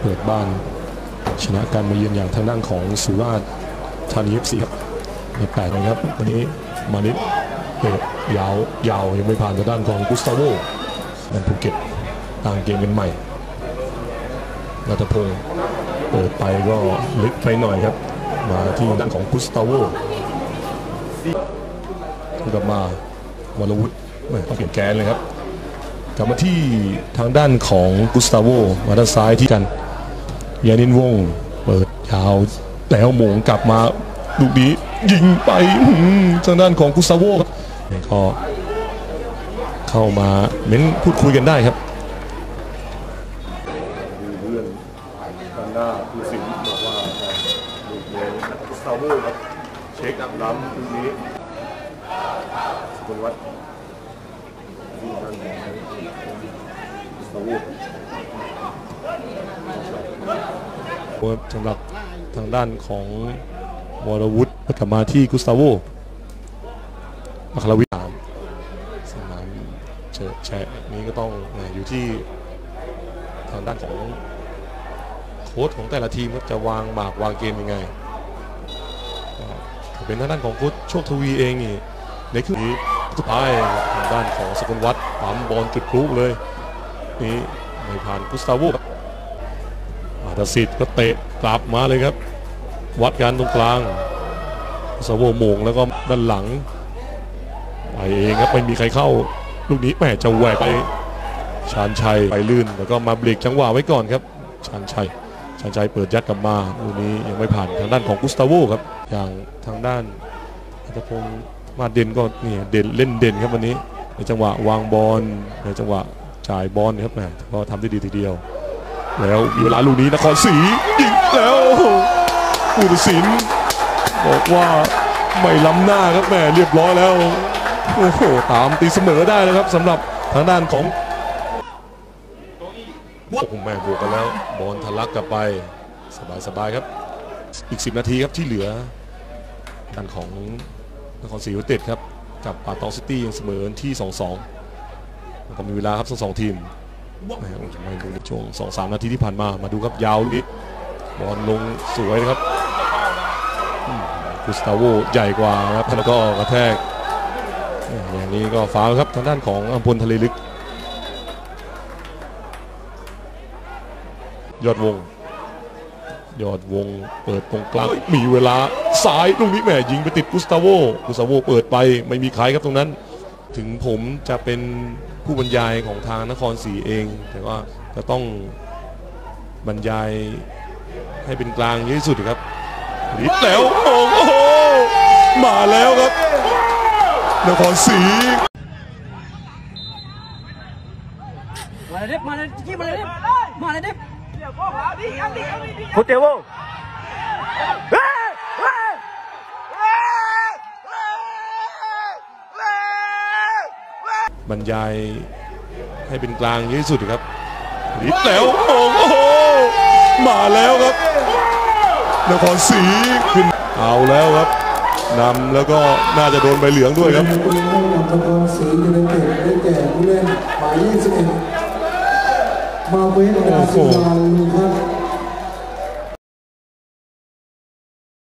เปิดบ้านชนะการมาเยือนอย่างทางด้านของสุราษฎร์ธานีเอฟซีครับในแปดนะครับวันนี้มานิดเปิดยาวยาวยังไม่ผ่านทางด้านของกุสตาโวนันภูเก็ตต่างเกมกันใหม่นัทพงศ์เปิดไปก็ลึกไปหน่อยครับ มาที่ด้านของกุสตาโวกลับมาวรวุฒิไม่ต้องเปลี่ยนแกนเลยครับ กลับมาที่ทางด้านของกุสตาโวมาด้านซ้ายที่กันยานินวง เปิดยาวแล้วหมงกลับมาลูกนี้ยิงไปทางด้านของกุสตาโวก็เข้ามาเม้นพูดคุยกันได้ครับเพื่อนด้านหน้าผู้สิงบอกว่าลูกนี้กุสตาโวครับเช็คล้ำลูกนี้สกุลวัฒน์ สำหรับทางด้านของวรวุฒิกลับมาที่กุสตาโวอัครวิทามสนามเจอแชะนี้ก็ต้องอยู่ที่ทางด้านของโค้ชของแต่ละทีมครับจะวางหมากวางเกมยังไงเป็นทางด้านของโค้ชโชคทวีเองนี่ในครึ่งนี้ สุดท้างด้านของสกุลวัฒน์ปั๊มบอลจุดพลุเลยนี่ไม่ผ่านกุสตาโวครับอาตสิทธิ์ก็เตะกลับมาเลยครับ วัดกันตรงกลางสโวโมงแล้วก็ด้านหลังไปเองครับไม่มีใครเข้าลูกนี้แหมจะแหวกไปชานชัยไปลื่นแล้วก็มาเบรกจังหวะไว้ก่อนครับชานชัยชานชัยเปิดยัดกลับมาลูกนี้ยังไม่ผ่านทางด้านของกุสตาโวครับอย่างทางด้านอัตพงศ์ มาเด่นก็นี่เด่นเล่นเด่นครับวันนี้ ในจังหวะวางบอลในจังหวะจ่ายบอลครับแหมก็ทำได้ดีทีเดียว แล้วเวลาลูกนี้นครศรียิงแล้วผู้ตัดสินบอกว่าไม่ล้ำหน้าครับแม่เรียบร้อยแล้วโอ้โหตามตีเสมอได้แล้วครับสำหรับทางด้านของโอ้โหแม่บวกกันแล้ว บอลทะลักกลับไป สบายๆครับ อีก 10 นาทีครับที่เหลือด้านของ นครศรียูเต็ดครับกับปาตองซิตี้ยังเสมอที่ 2-2แล้วก็มีเวลาครับทั้งสองทีมแหม่ไม่ดูในช่วงสองสามนาทีที่ผ่านมามาดูครับยาวนิดบอลลงสวยนะครับกุสตาโวใหญ่กว่าครับแล้วก็กระแทกอย่างนี้ก็ฟาวครับทางด้านของอัมพลทะเลลึก ยอดวง ยอดวงเปิดตรงกลางมีเวลา ซ้ายลูกนี้แหมยิงไปติดกุสตาโวกุสตาโวเปิดไปไม่มีใครครับตรงนั้น ถึงผมจะเป็นผู้บรรยายของทางนครศรีเอง แต่ว่าจะต้องบรรยายให้เป็นกลางเยอะที่สุดครับนิดแล้วโอ้โหมาแล้วครับ นครศรีมาเลยดิมาเลยจี้มาเลยดิมาเลยดิ Potevo! บรรยายให้เป็นกลางเยอะที่สุดครับนิดแล้วโอ้โหมาแล้วครับนครศรีขึ้นเอาแล้วครับนำแล้วก็น่าจะโดนใบเหลืองด้วยครับผู้เล่นของนครศรียูไนเต็ดได้แก่ผู้เล่นหมาย21มาเวสอาซิวาลูคัส